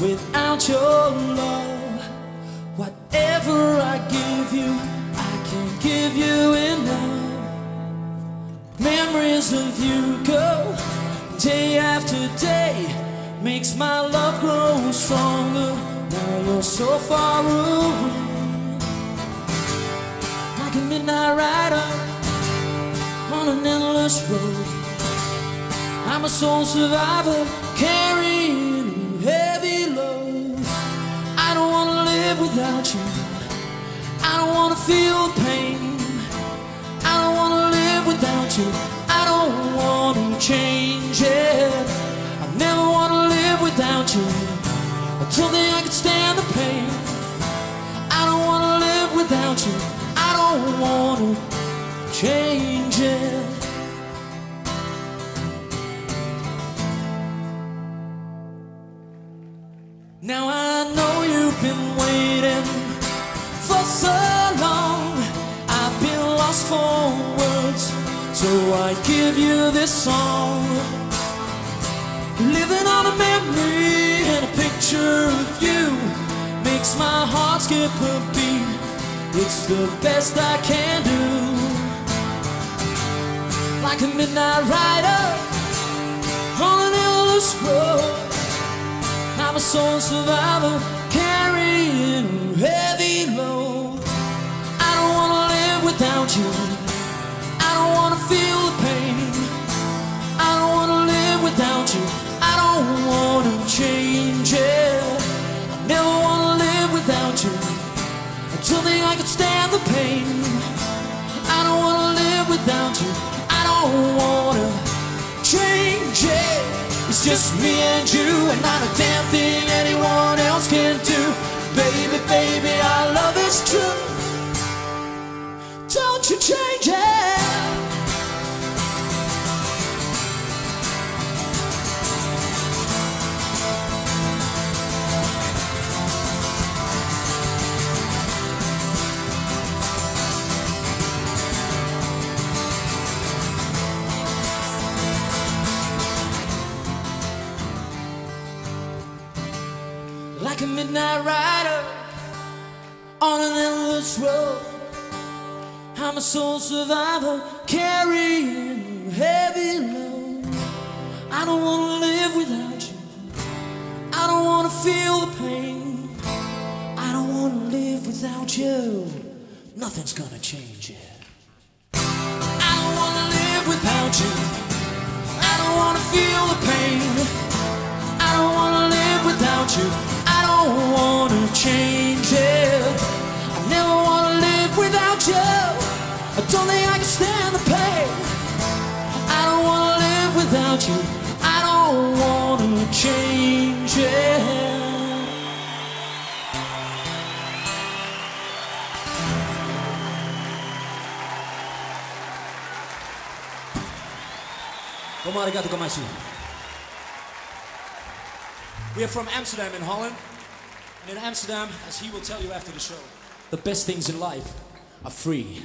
without your love. Whatever I give you, I can't give you enough. Memories of you go day after day, makes my love grow stronger. Now you're so far away, like a midnight rider on an endless road. I'm a soul survivor carrying a heavy load. I don't wanna live without you. I don't wanna feel pain. I don't wanna live without you. I don't wanna change it. I never wanna live without you. Until don't I can stand the pain. I don't wanna live without you. Now I know you've been waiting for so long. I've been lost for words, so I give you this song. Living on a memory and a picture of you makes my heart skip a beat. It's the best I can do. Like a midnight rider Soul survivor carrying heavy load. I don't wanna live without you. I don't wanna feel the pain. I don't wanna live without you. I don't wanna change it. I never wanna live without you. Don't think I can stand the pain. I don't wanna live without you. I don't wanna just me and you, and not a damn thing anyone else can like a midnight rider on an endless road. I'm a soul survivor carrying a heavy load. I don't wanna live without you. I don't wanna feel the pain. I don't wanna live without you. Nothing's gonna change it. You. I don't wanna change it. We are from Amsterdam in Holland. And in Amsterdam, as he will tell you after the show, the best things in life are free.